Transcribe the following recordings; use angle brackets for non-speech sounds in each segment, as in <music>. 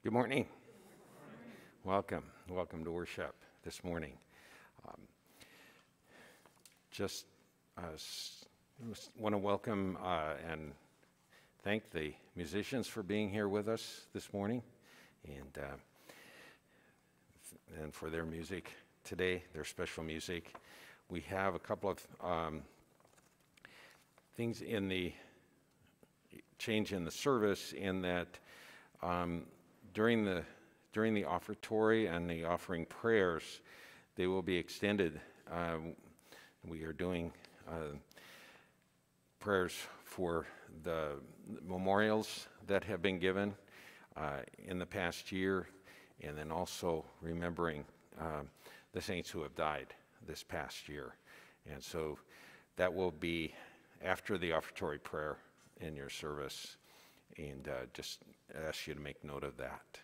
Good morning. Welcome. Welcome to worship this morning. Um, just uh, want to welcome uh, and thank the musicians for being here with us this morning and, uh, and for their music today, their special music. We have a couple of um, things in the change in the service in that um, during the during the offertory and the offering prayers, they will be extended. Uh, we are doing uh, prayers for the memorials that have been given uh, in the past year, and then also remembering uh, the saints who have died this past year. And so that will be after the offertory prayer in your service, and uh, just ask you to make note of that.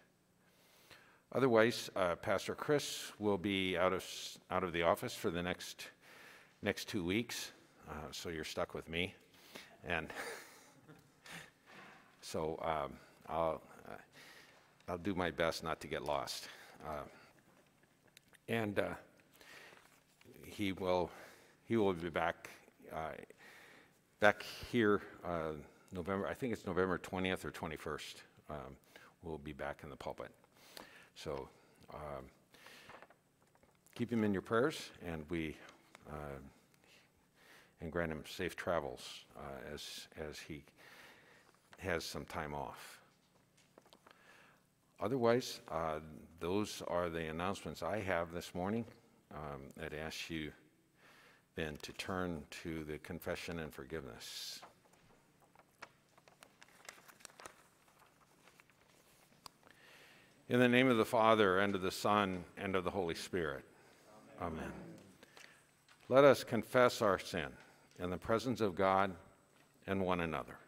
Otherwise, uh, Pastor Chris will be out of out of the office for the next next two weeks, uh, so you're stuck with me, and <laughs> so um, I'll uh, I'll do my best not to get lost, uh, and uh, he will he will be back uh, back here November. I think it's November 20th or 21st. Um, we'll be back in the pulpit. So um, keep him in your prayers, and we uh, and grant him safe travels uh, as as he has some time off. Otherwise, uh, those are the announcements I have this morning. Um, I'd ask you then to turn to the confession and forgiveness. In the name of the Father, and of the Son, and of the Holy Spirit. Amen. Amen. Let us confess our sin in the presence of God and one another.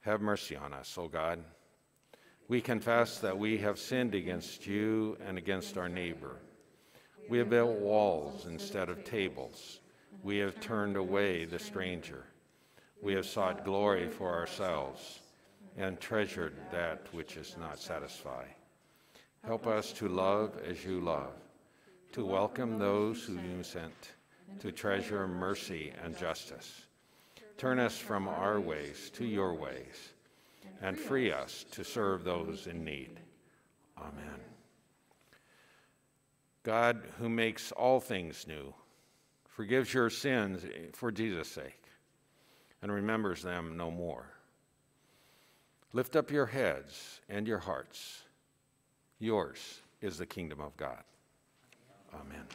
Have mercy on us, O God. We confess that we have sinned against you and against our neighbor. We have built walls instead of tables. We have turned away the stranger we have sought glory for ourselves and treasured that which is not satisfied. Help us to love as you love, to welcome those who you sent, to treasure mercy and justice. Turn us from our ways to your ways, and free us to serve those in need. Amen. God, who makes all things new, forgives your sins for Jesus' sake and remembers them no more. Lift up your heads and your hearts. Yours is the kingdom of God. Amen.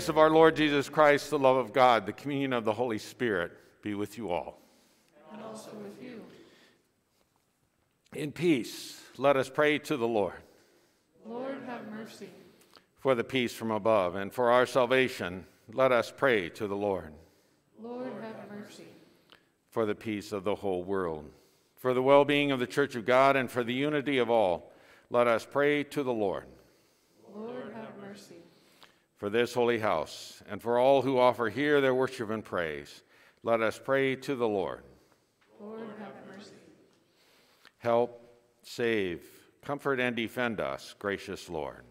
Grace of our Lord Jesus Christ, the love of God, the communion of the Holy Spirit be with you all. And also with you. In peace, let us pray to the Lord. Lord, have mercy. For the peace from above and for our salvation, let us pray to the Lord. Lord, have mercy. For the peace of the whole world, for the well being of the Church of God, and for the unity of all, let us pray to the Lord. Lord, have mercy. For this holy house, and for all who offer here their worship and praise, let us pray to the Lord. Lord, have mercy. Help, save, comfort, and defend us, gracious Lord.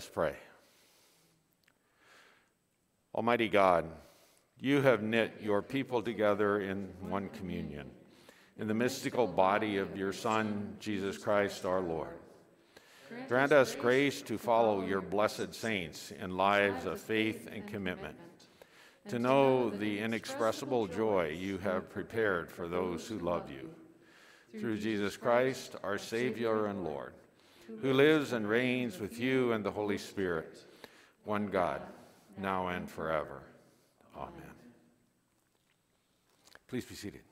Us pray. Almighty God, you have knit your people together in one communion, in the mystical body of your Son, Jesus Christ our Lord. Grant us grace to follow your blessed saints in lives of faith and commitment, to know the inexpressible joy you have prepared for those who love you. Through Jesus Christ, our Savior and Lord, who lives and reigns with you and the Holy Spirit, one God, now and forever. Amen. Please be seated.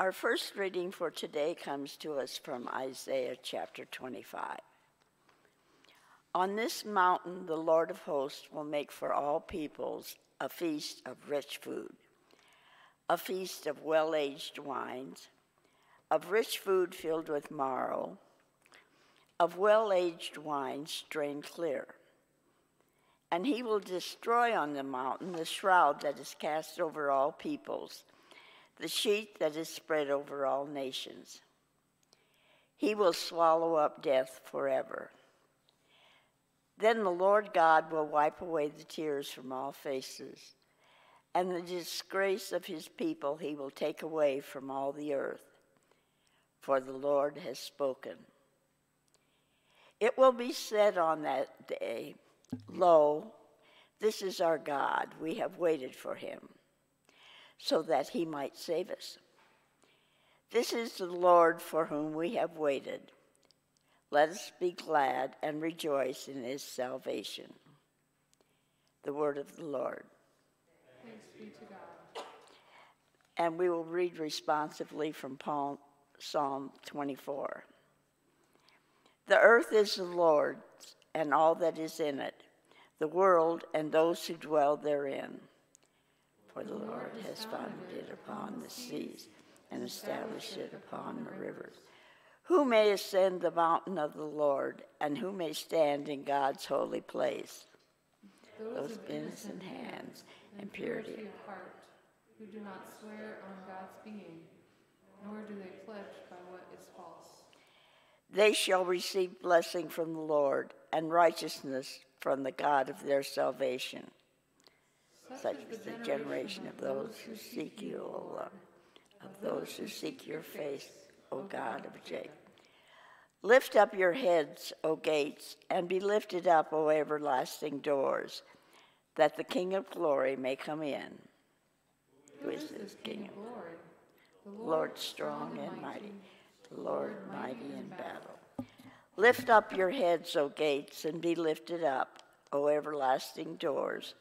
Our first reading for today comes to us from Isaiah chapter 25. On this mountain, the Lord of hosts will make for all peoples a feast of rich food, a feast of well aged wines, of rich food filled with marrow, of well aged wines strained clear. And he will destroy on the mountain the shroud that is cast over all peoples the sheet that is spread over all nations. He will swallow up death forever. Then the Lord God will wipe away the tears from all faces, and the disgrace of his people he will take away from all the earth, for the Lord has spoken. It will be said on that day, Lo, this is our God, we have waited for him so that he might save us. This is the Lord for whom we have waited. Let us be glad and rejoice in his salvation. The word of the Lord. Thanks be to God. And we will read responsively from Paul, Psalm 24. The earth is the Lord's and all that is in it, the world and those who dwell therein. For the Lord has founded it upon the seas and established it upon the rivers. Who may ascend the mountain of the Lord, and who may stand in God's holy place? Those of innocent hands and purity of heart, who do not swear on God's being, nor do they pledge by what is false. They shall receive blessing from the Lord and righteousness from the God of their salvation. Such is the generation of those who seek you, O Lord, of those who seek your face, O God of Jacob. Lift up your heads, O gates, and be lifted up, O everlasting doors, that the King of glory may come in. Who is this King of glory? the Lord strong and mighty, the Lord mighty in battle. Lift up your heads, O gates, and be lifted up, O everlasting doors,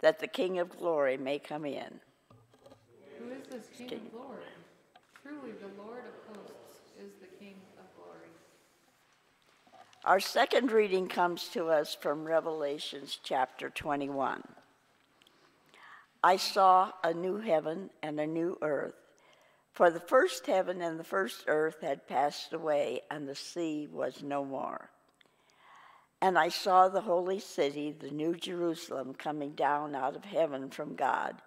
that the King of glory may come in. Who is this King of glory? Truly, the Lord of hosts is the King of glory. Our second reading comes to us from Revelations chapter 21. I saw a new heaven and a new earth, for the first heaven and the first earth had passed away, and the sea was no more. And I saw the holy city, the new Jerusalem, coming down out of heaven from God,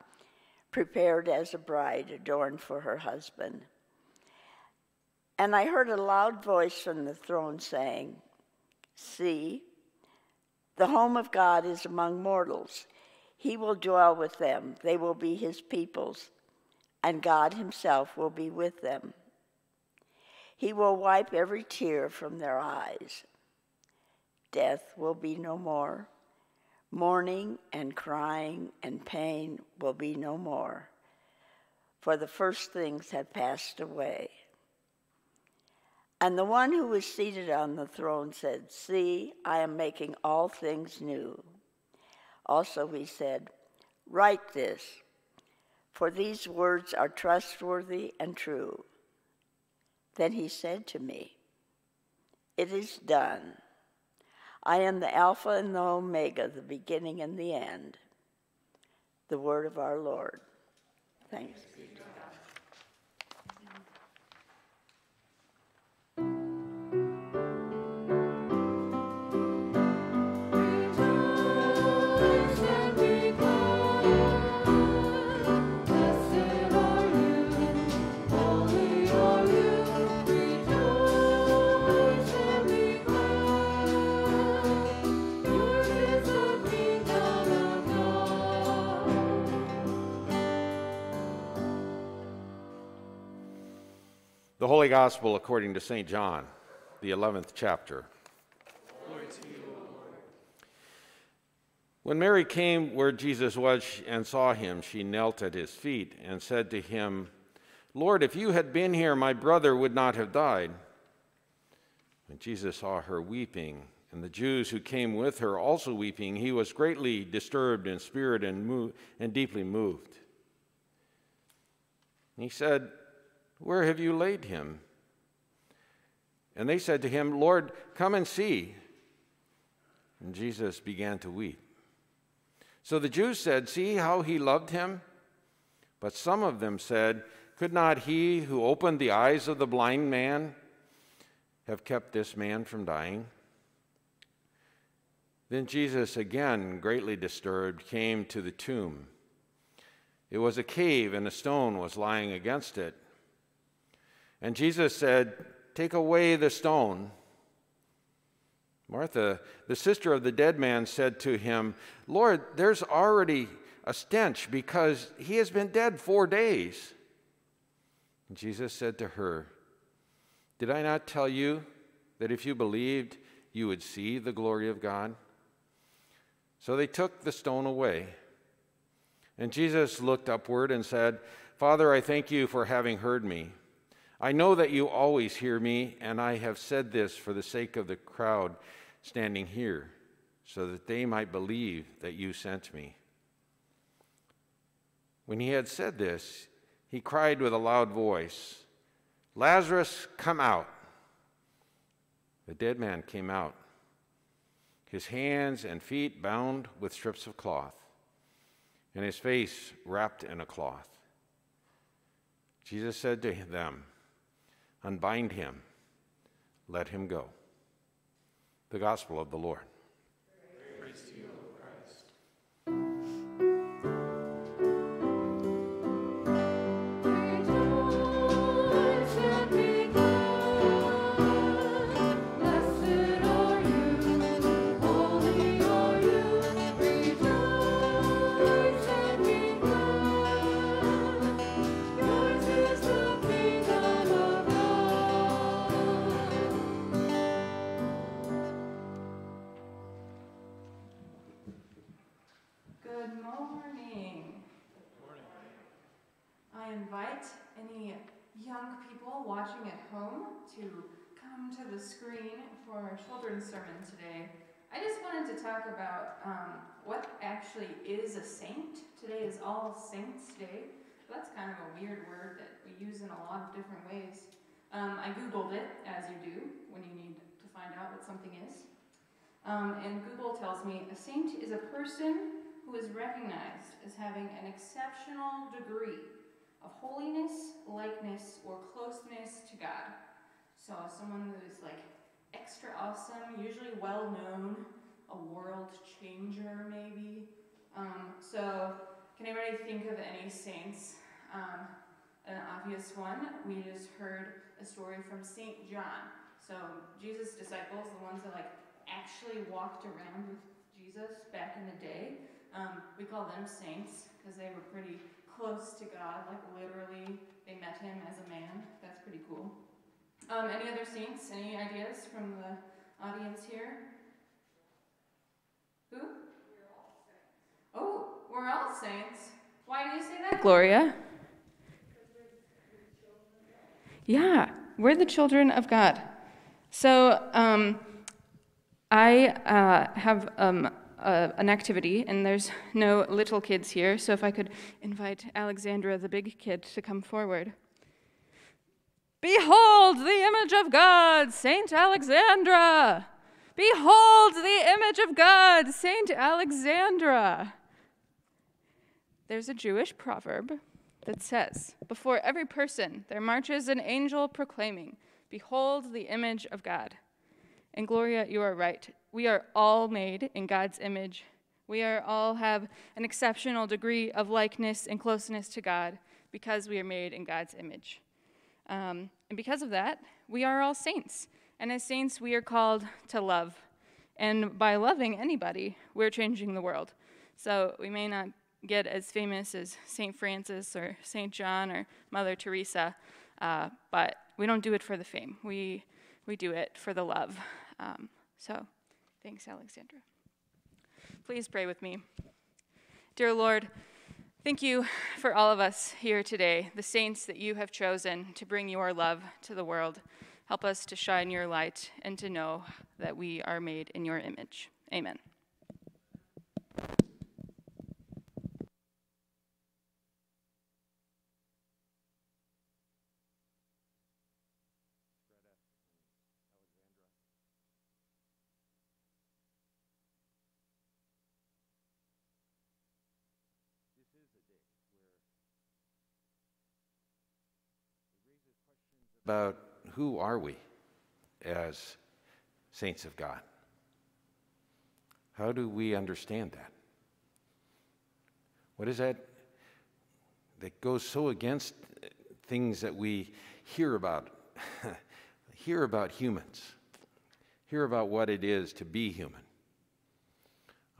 prepared as a bride adorned for her husband. And I heard a loud voice from the throne saying, See, the home of God is among mortals. He will dwell with them, they will be his peoples, and God himself will be with them. He will wipe every tear from their eyes. Death will be no more. Mourning and crying and pain will be no more, for the first things have passed away. And the one who was seated on the throne said, See, I am making all things new. Also, he said, Write this, for these words are trustworthy and true. Then he said to me, It is done. I am the Alpha and the Omega, the beginning and the end. The word of our Lord. Thanks The Holy Gospel according to St. John, the 11th chapter. When Mary came where Jesus was and saw him, she knelt at his feet and said to him, Lord, if you had been here, my brother would not have died. When Jesus saw her weeping, and the Jews who came with her also weeping, he was greatly disturbed in spirit and, mo- and deeply moved. He said, Where have you laid him? And they said to him, Lord, come and see. And Jesus began to weep. So the Jews said, See how he loved him? But some of them said, Could not he who opened the eyes of the blind man have kept this man from dying? Then Jesus, again greatly disturbed, came to the tomb. It was a cave, and a stone was lying against it. And Jesus said, Take away the stone. Martha, the sister of the dead man, said to him, Lord, there's already a stench because he has been dead four days. And Jesus said to her, Did I not tell you that if you believed, you would see the glory of God? So they took the stone away. And Jesus looked upward and said, Father, I thank you for having heard me. I know that you always hear me, and I have said this for the sake of the crowd standing here, so that they might believe that you sent me. When he had said this, he cried with a loud voice, Lazarus, come out. The dead man came out, his hands and feet bound with strips of cloth, and his face wrapped in a cloth. Jesus said to them, Unbind him, let him go. The Gospel of the Lord. Any young people watching at home to come to the screen for our children's sermon today. I just wanted to talk about um, what actually is a saint. Today is All Saints Day. That's kind of a weird word that we use in a lot of different ways. Um, I Googled it, as you do when you need to find out what something is. Um, and Google tells me a saint is a person who is recognized as having an exceptional degree of holiness, likeness, or closeness to God. So, someone who is like extra awesome, usually well known, a world changer, maybe. Um, so, can anybody think of any saints? Um, an obvious one, we just heard a story from St. John. So, Jesus' disciples, the ones that like actually walked around with Jesus back in the day, um, we call them saints because they were pretty close to God, like literally they met him as a man. That's pretty cool. Um, any other saints? Any ideas from the audience here? Who? Oh, we're all saints. Why do you say that, Gloria? Yeah, we're the children of God. So um, I uh, have um, uh, an activity, and there's no little kids here, so if I could invite Alexandra, the big kid, to come forward. Behold the image of God, Saint Alexandra! Behold the image of God, Saint Alexandra! There's a Jewish proverb that says, Before every person there marches an angel proclaiming, Behold the image of God. And Gloria, you are right. We are all made in God's image. We are all have an exceptional degree of likeness and closeness to God because we are made in God's image. Um, and because of that, we are all saints. And as saints, we are called to love. And by loving anybody, we're changing the world. So we may not get as famous as St. Francis or St. John or Mother Teresa, uh, but we don't do it for the fame. We, we do it for the love. Um, so thanks, Alexandra. Please pray with me. Dear Lord, thank you for all of us here today, the saints that you have chosen to bring your love to the world. Help us to shine your light and to know that we are made in your image. Amen. About who are we as saints of God? How do we understand that? What is that that goes so against things that we hear about? <laughs> hear about humans, hear about what it is to be human.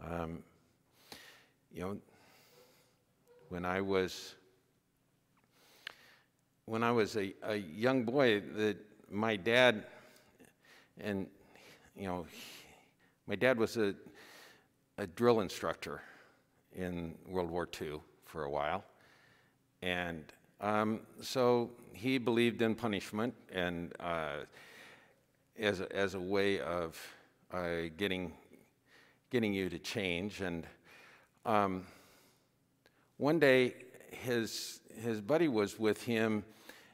Um, you know, when I was when I was a, a young boy, that my dad, and you know, my dad was a, a drill instructor in World War II for a while, and um, so he believed in punishment and uh, as a, as a way of uh, getting getting you to change. And um, one day, his his buddy was with him,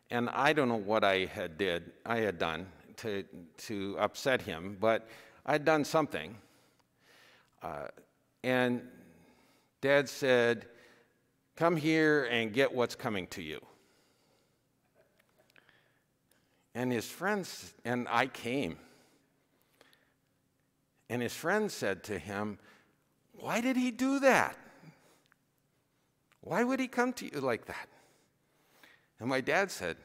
and I don't know what I had did I had done to to upset him, but I'd done something. Uh, and Dad said, "Come here and get what's coming to you." And his friends and I came. And his friend said to him, Why did he do that? Why would he come to you like that? And my dad said,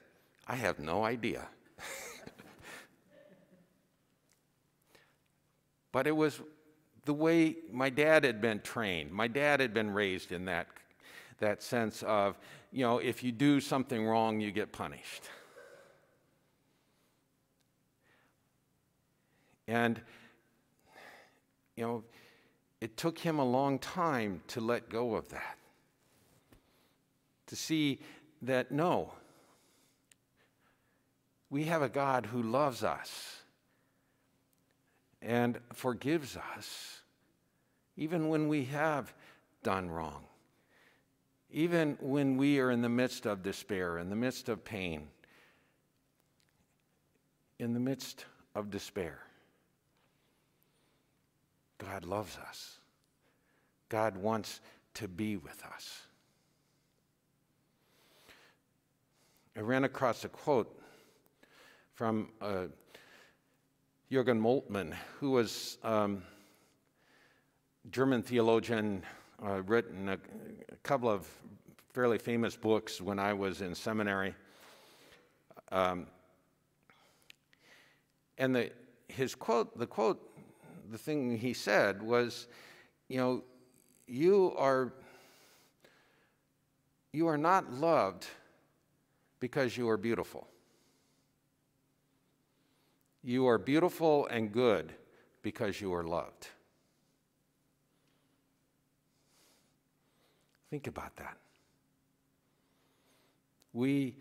I have no idea. <laughs> but it was the way my dad had been trained. My dad had been raised in that, that sense of, you know, if you do something wrong, you get punished. And, you know, it took him a long time to let go of that to see that no, we have a God who loves us and forgives us, even when we have done wrong, even when we are in the midst of despair, in the midst of pain, in the midst of despair. God loves us. God wants to be with us. I ran across a quote from uh, Jürgen Moltmann, who was um, German theologian, uh, written a, a, couple of fairly famous books when I was in seminary. Um, and the, his quote, the quote, the thing he said was, you know, you are, you are not loved because you are beautiful. You are beautiful and good because you are loved. Think about that. We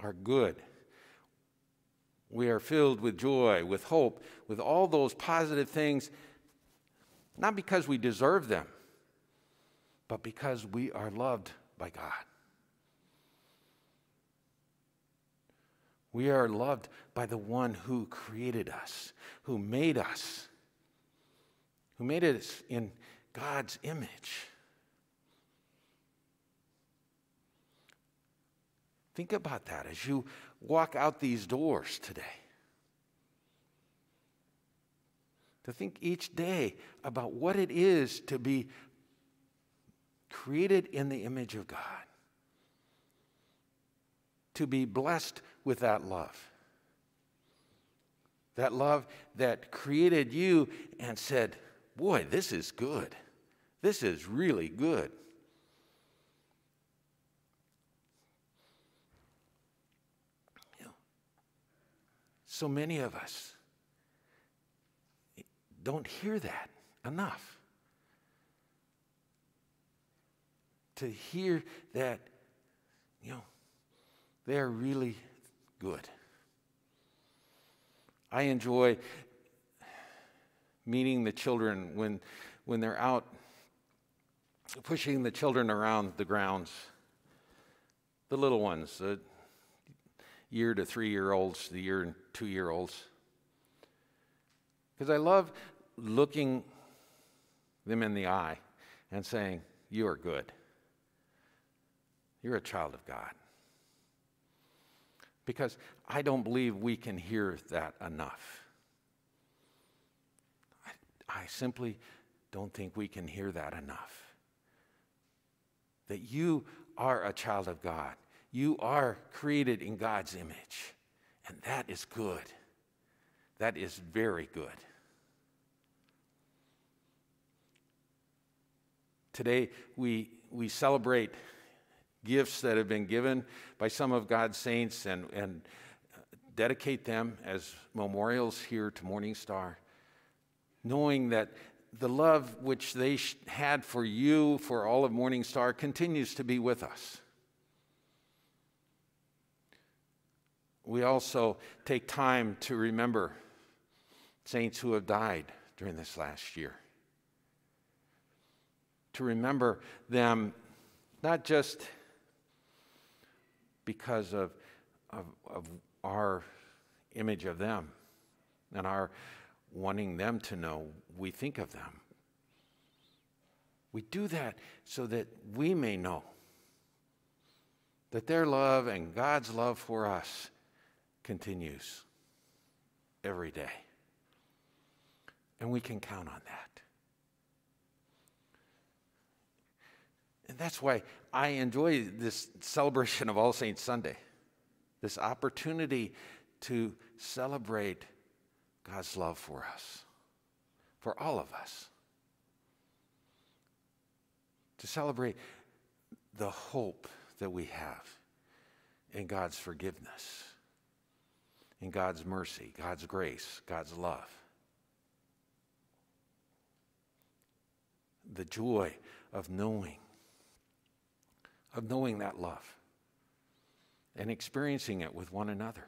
are good. We are filled with joy, with hope, with all those positive things, not because we deserve them, but because we are loved by God. We are loved by the one who created us, who made us, who made us in God's image. Think about that as you walk out these doors today. To think each day about what it is to be created in the image of God, to be blessed with that love. That love that created you and said, Boy, this is good. This is really good. So many of us don't hear that enough. To hear that, you know, they're really good. I enjoy meeting the children when, when they're out pushing the children around the grounds. The little ones, the year to three year olds, the year and two year olds. Because I love looking them in the eye and saying, You are good. You're a child of God. Because I don't believe we can hear that enough. I, I simply don't think we can hear that enough. That you are a child of God. You are created in God's image. And that is good. That is very good. Today, we, we celebrate gifts that have been given by some of God's saints and, and dedicate them as memorials here to Morning Star, knowing that the love which they had for you, for all of Morning Star, continues to be with us. We also take time to remember saints who have died during this last year. To remember them not just because of, of, of our image of them and our wanting them to know we think of them. We do that so that we may know that their love and God's love for us continues every day. And we can count on that. And that's why I enjoy this celebration of All Saints Sunday, this opportunity to celebrate God's love for us, for all of us, to celebrate the hope that we have in God's forgiveness in God's mercy, God's grace, God's love. The joy of knowing, of knowing that love and experiencing it with one another.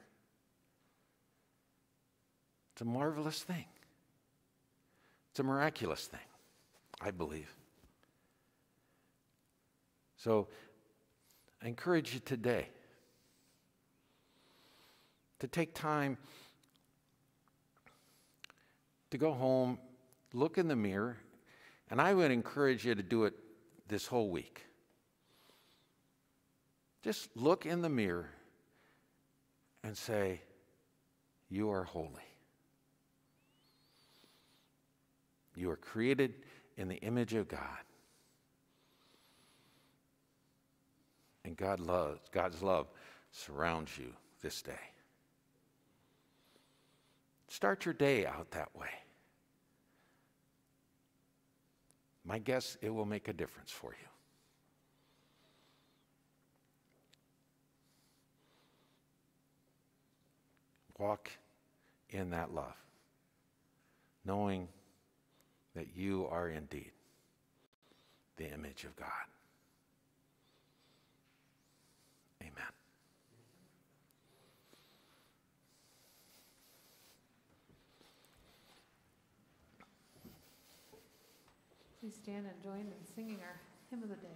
It's a marvelous thing. It's a miraculous thing, I believe. So I encourage you today to take time to go home, look in the mirror, and I would encourage you to do it this whole week. Just look in the mirror and say, You are holy. You are created in the image of God. And God loves, God's love surrounds you this day. Start your day out that way. My guess it will make a difference for you. Walk in that love, knowing that you are indeed the image of God. Amen. Please stand and join in singing our hymn of the day.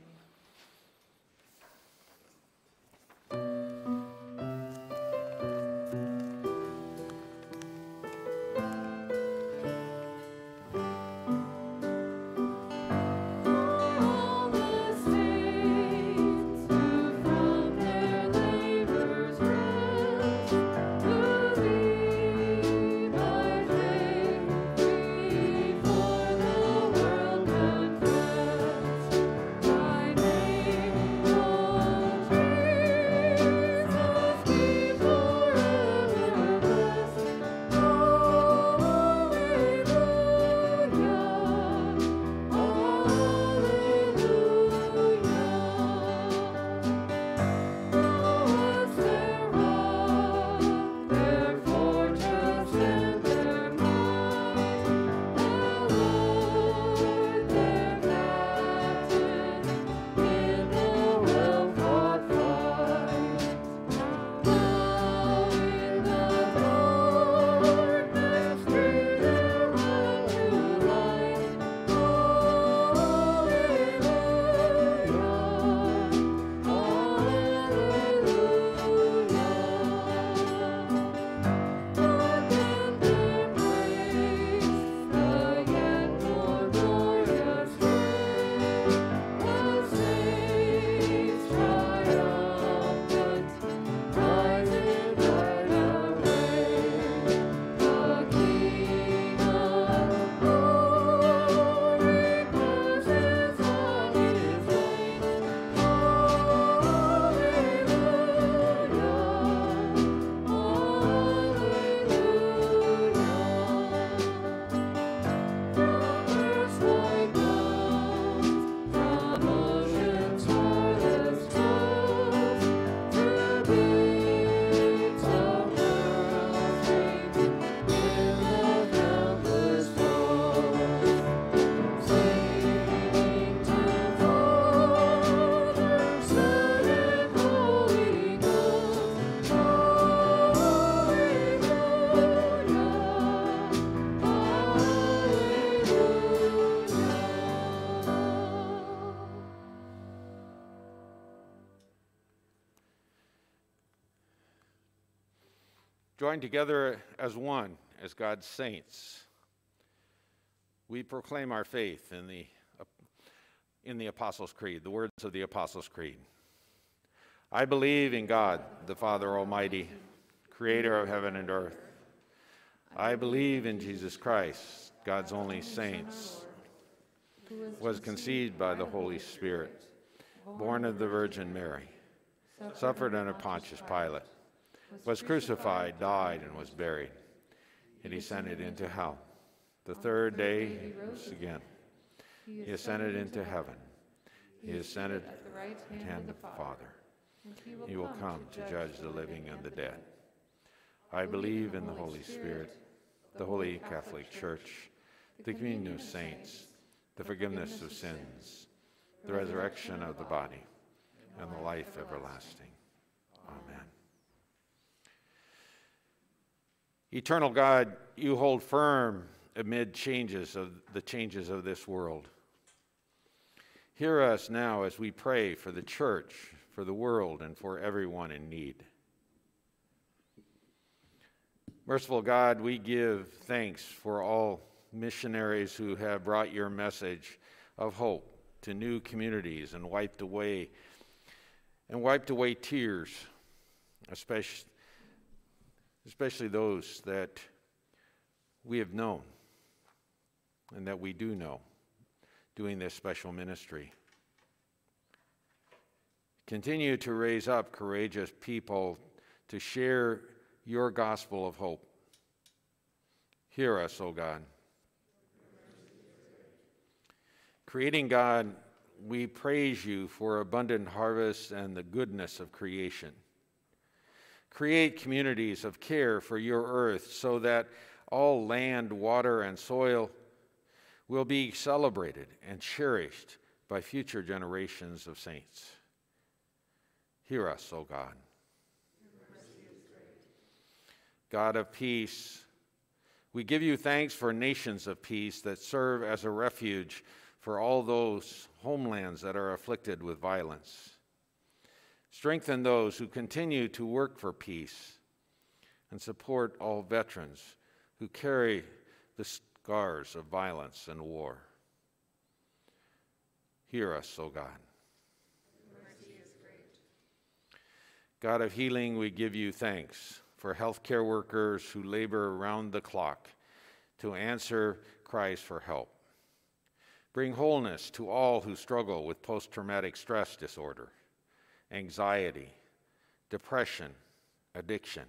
Join together as one, as God's saints. We proclaim our faith in the, in the Apostles' Creed, the words of the Apostles' Creed. I believe in God, the Father Almighty, creator of heaven and earth. I believe in Jesus Christ, God's only saints, was conceived by the Holy Spirit, born of the Virgin Mary, suffered under Pontius Pilate, was crucified, died, and was buried. And he descended into hell. The third day he rose again. He ascended into heaven. He ascended at the right hand of the the Father. Father. He will come to judge the living and the dead. I believe in the Holy Spirit, the Holy Catholic Church, the communion of saints, the forgiveness of sins, the resurrection of the body, and the life everlasting. Amen. Eternal God, you hold firm amid changes of the changes of this world. Hear us now as we pray for the church, for the world, and for everyone in need. Merciful God, we give thanks for all missionaries who have brought your message of hope to new communities and wiped away and wiped away tears, especially especially those that we have known and that we do know doing this special ministry. Continue to raise up courageous people to share your gospel of hope. Hear us, O God. Creating God, we praise you for abundant harvest and the goodness of creation. Create communities of care for your earth so that all land, water, and soil will be celebrated and cherished by future generations of saints. Hear us, O God. God of peace, we give you thanks for nations of peace that serve as a refuge for all those homelands that are afflicted with violence. Strengthen those who continue to work for peace and support all veterans who carry the scars of violence and war. Hear us, O God. God of healing, we give you thanks for healthcare workers who labor around the clock to answer cries for help. Bring wholeness to all who struggle with post traumatic stress disorder, anxiety, depression, addiction,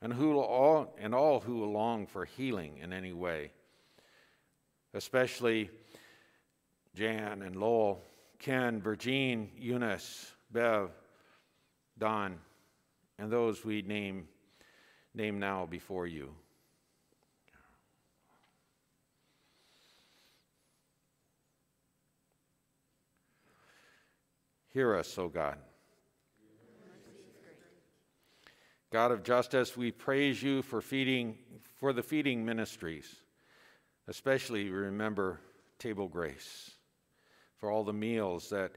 and, who all, and all who long for healing in any way, especially Jan and Lowell, Ken, Virgine, Eunice, Bev, Don, and those we name, name now before you. Hear us, O God. God of justice, we praise you for feeding for the feeding ministries. Especially remember Table Grace for all the meals that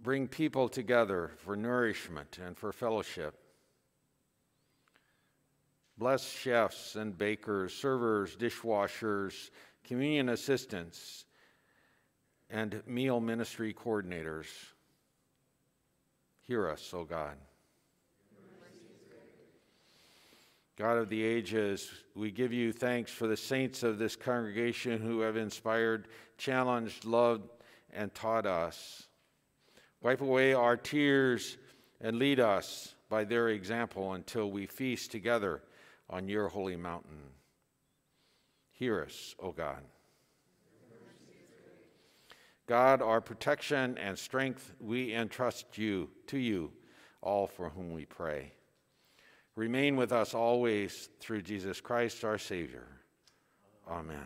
bring people together for nourishment and for fellowship. Bless chefs and bakers, servers, dishwashers, communion assistants, and meal ministry coordinators. Hear us, O God. God of the ages, we give you thanks for the saints of this congregation who have inspired, challenged, loved, and taught us. Wipe away our tears and lead us by their example until we feast together on your holy mountain. Hear us, O God. God, our protection and strength, we entrust you to you, all for whom we pray. Remain with us always through Jesus Christ our Savior. Amen.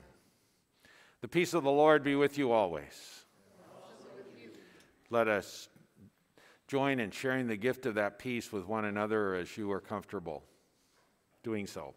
The peace of the Lord be with you always. Let us join in sharing the gift of that peace with one another as you are comfortable doing so.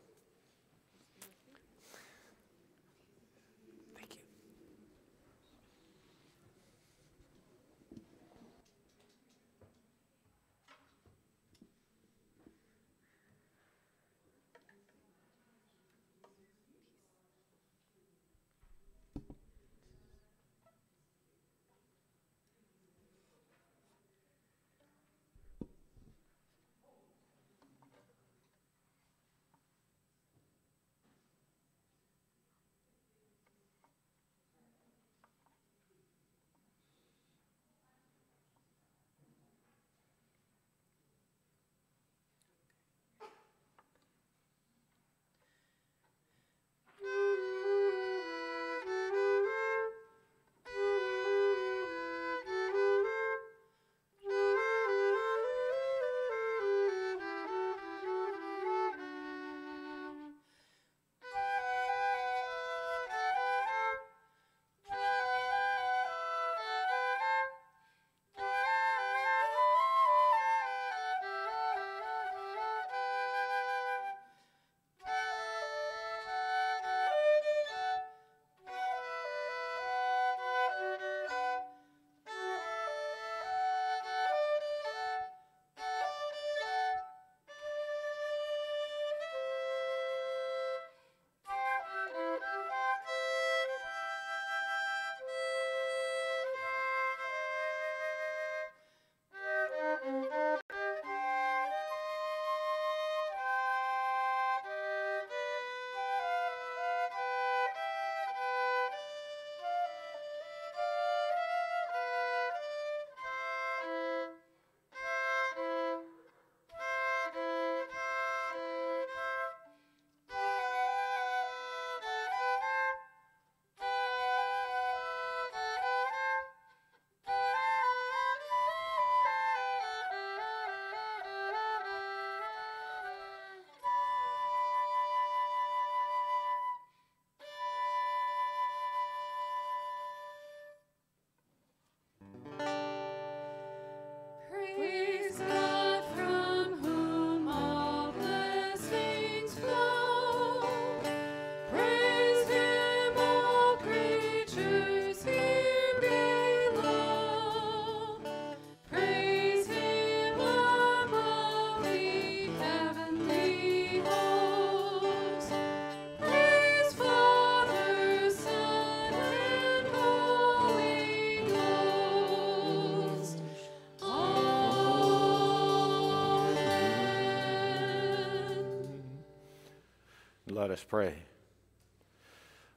Let us pray.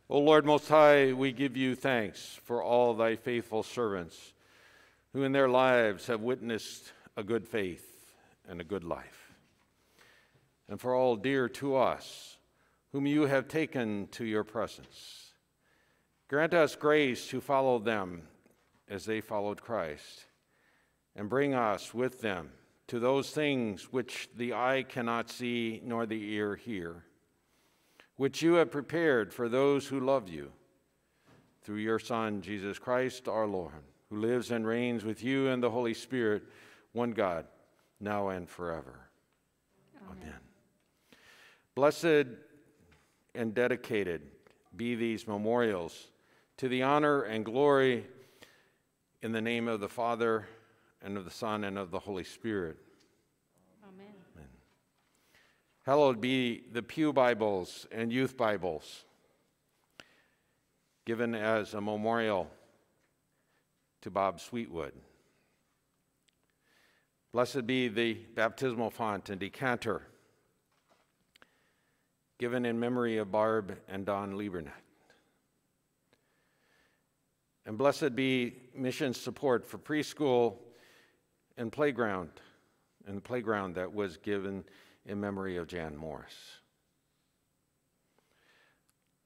O Lord Most High, we give you thanks for all thy faithful servants who in their lives have witnessed a good faith and a good life, and for all dear to us whom you have taken to your presence. Grant us grace to follow them as they followed Christ, and bring us with them to those things which the eye cannot see nor the ear hear, which you have prepared for those who love you, through your Son, Jesus Christ our Lord, who lives and reigns with you and the Holy Spirit, one God, now and forever. Amen. Blessed and dedicated be these memorials to the honor and glory in the name of the Father and of the Son and of the Holy Spirit. Amen. Hallowed be the Pew Bibles and Youth Bibles given as a memorial to Bob Sweetwood. Blessed be the baptismal font and decanter given in memory of Barb and Don Liebernet. And blessed be mission support for preschool and playground, and the playground that was given in memory of Jan Morris.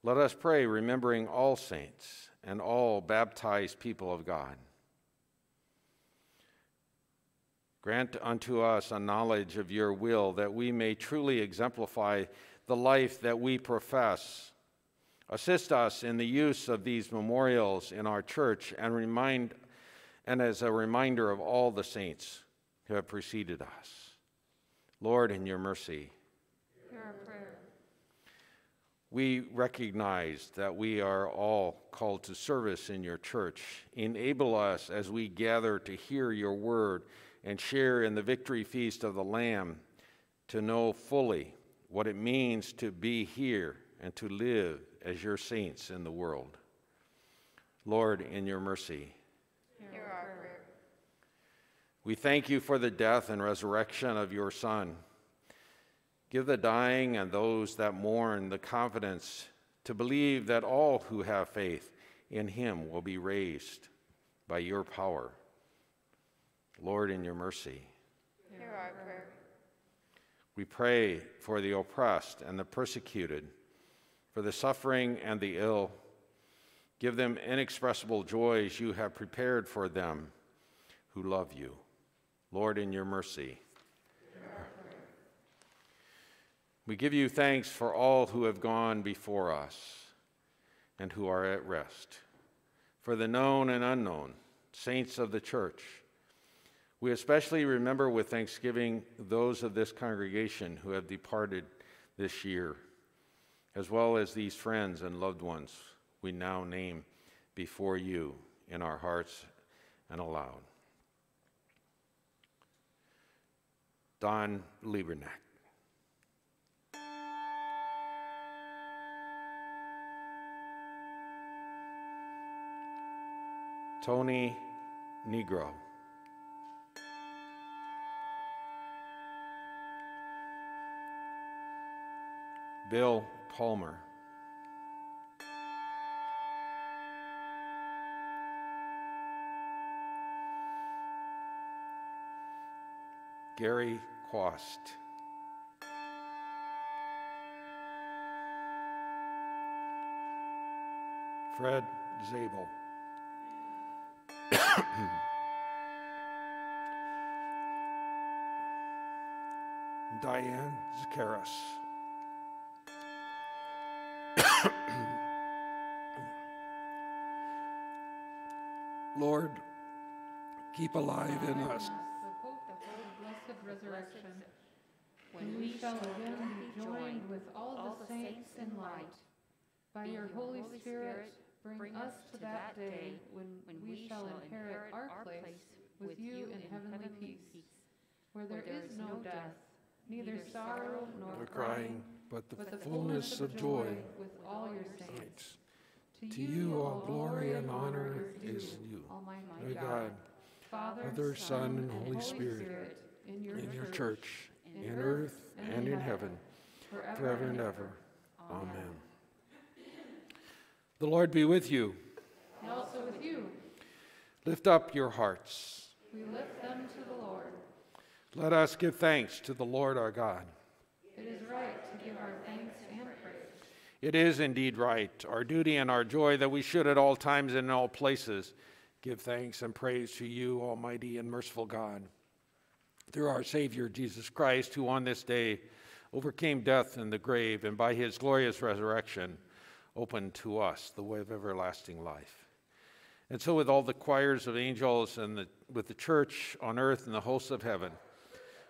Let us pray, remembering all saints and all baptized people of God. Grant unto us a knowledge of your will that we may truly exemplify the life that we profess. Assist us in the use of these memorials in our church and remind and as a reminder of all the saints who have preceded us. Lord, in your mercy, Hear our prayer. we recognize that we are all called to service in your church. Enable us as we gather to hear your word and share in the victory feast of the Lamb to know fully what it means to be here and to live as your saints in the world. Lord, in your mercy, Hear our prayer. We thank you for the death and resurrection of your Son. Give the dying and those that mourn the confidence to believe that all who have faith in him will be raised by your power. Lord, in your mercy, Hear our prayer. we pray for the oppressed and the persecuted, for the suffering and the ill. Give them inexpressible joys you have prepared for them who love you. Lord, in your mercy. We give you thanks for all who have gone before us and who are at rest, for the known and unknown, saints of the church. We especially remember with thanksgiving those of this congregation who have departed this year, as well as these friends and loved ones we now name before you in our hearts and aloud. Don Liebernack. Tony Negro. Bill Palmer. Gary Quast. Fred Zabel. <coughs> Diane Zakaris. <coughs> Lord, keep alive in us resurrection, when we shall again be joined with all the saints in light. By your Holy Spirit, bring us to that day when we shall inherit our place with you in heavenly peace, where there is no death, neither sorrow nor nor crying, crying, but but the fullness of joy. with all your saints. saints. To you all glory and honor is due. Almighty My God, God, Father, Father, Son, and Holy Spirit, in your in your church, church, in earth and in heaven, forever and ever. Amen. The Lord be with you. And also with you, Lift up your hearts. we lift them to the Lord. Let us give thanks to the Lord our God. It is right to give our thanks and praise. It is indeed right, our duty and our joy, that we should at all times and in all places give thanks and praise to you, Almighty and merciful God, through our Savior Jesus Christ, who on this day overcame death and the grave, and by his glorious resurrection opened to us the way of everlasting life. And so, with all the choirs of angels and the, with the church on earth and the hosts of heaven,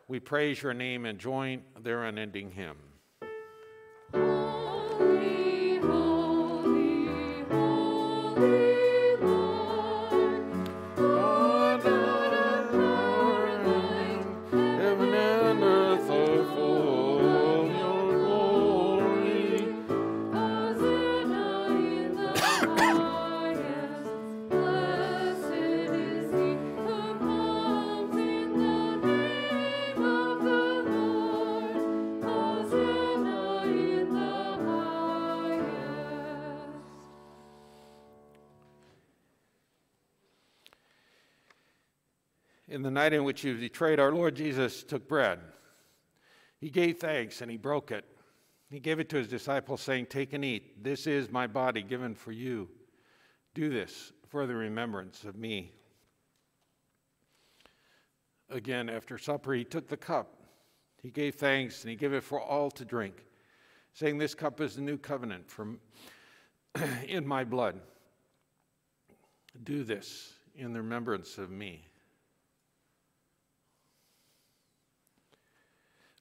we praise your name and join their unending hymn. The night in which he was betrayed, our Lord Jesus took bread. He gave thanks and he broke it. He gave it to his disciples, saying, Take and eat. This is my body given for you. Do this for the remembrance of me. Again, after supper, he took the cup. He gave thanks and he gave it for all to drink, saying, This cup is the new covenant from <clears throat> in my blood. Do this in the remembrance of me.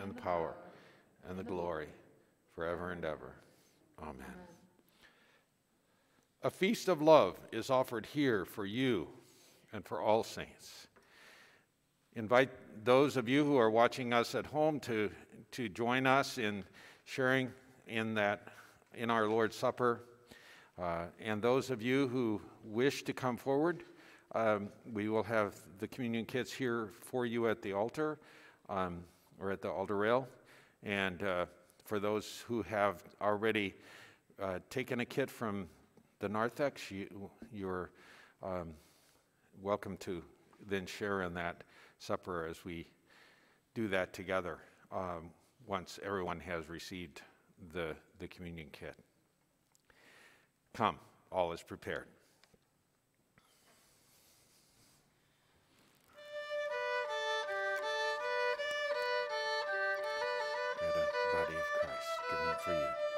and the power, and the glory, forever and ever. Amen. A feast of love is offered here for you and for all saints. Invite those of you who are watching us at home to, to join us in sharing in that in our Lord's Supper. Uh, and those of you who wish to come forward, um, we will have the communion kits here for you at the altar um, or at the altar rail. And uh, for those who have already uh, taken a kit from the narthex, you, you're um, welcome to then share in that supper as we do that together um, once everyone has received the, the communion kit. Come, all is prepared. Christ given for you.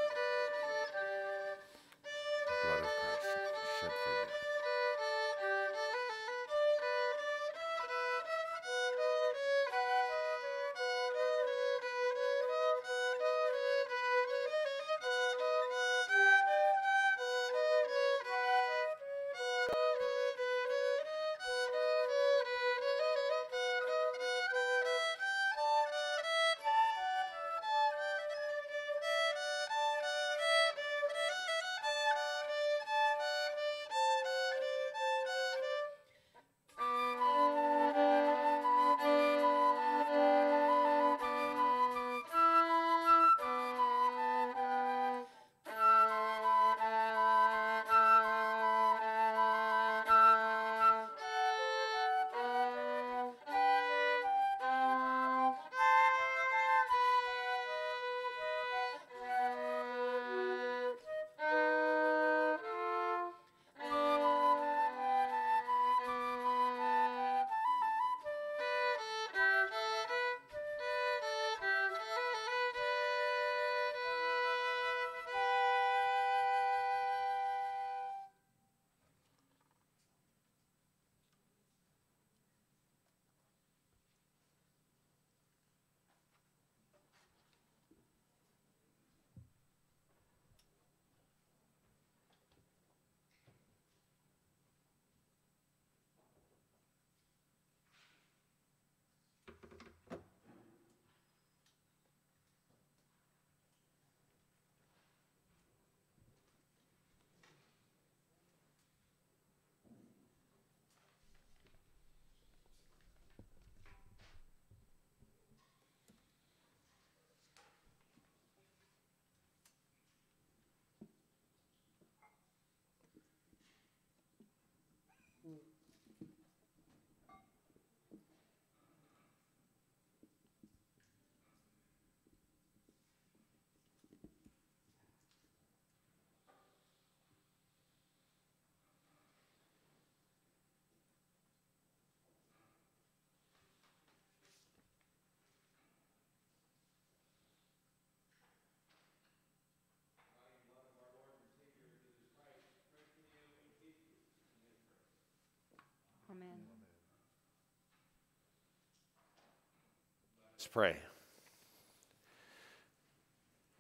Let's pray.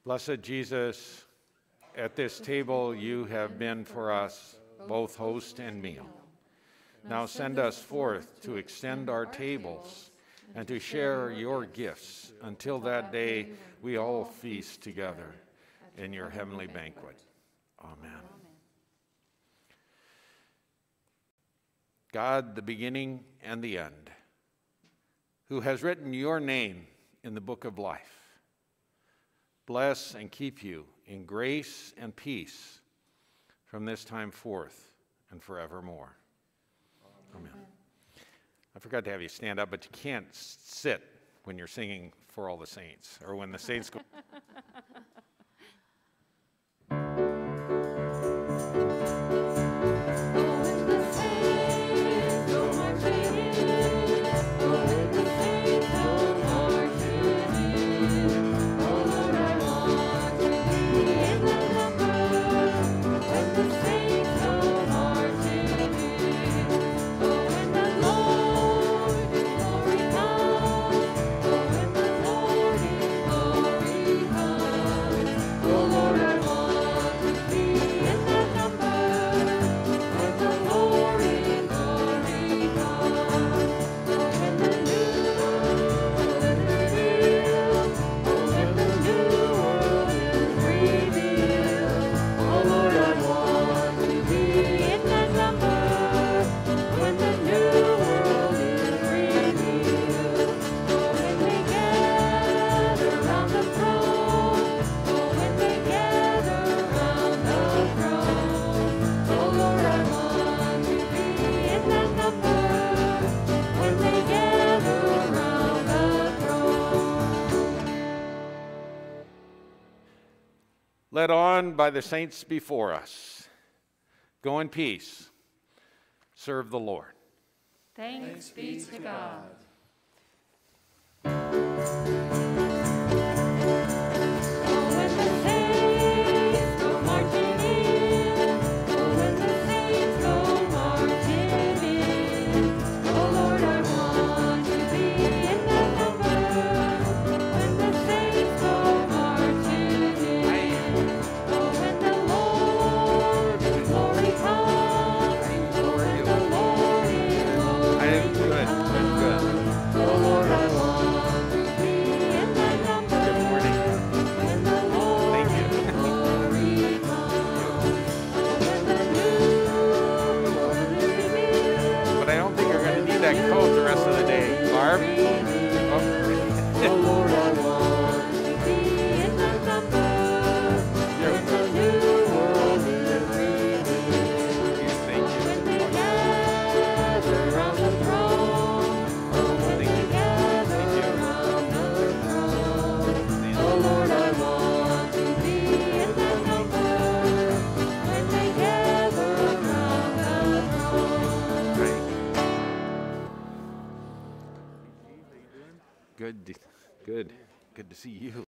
Blessed Jesus, at this table you have been for us both host and meal. Now send us forth to extend our tables and to share your gifts until that day we all feast together in your heavenly banquet. Amen. God, the beginning and the end who has written your name in the book of life. Bless and keep you in grace and peace from this time forth and forevermore. Amen. Amen. I forgot to have you stand up, but you can't sit when you're singing for all the saints or when the saints go. <laughs> done by the saints before us. Go in peace. Serve the Lord. Thanks, Thanks be to God. see you.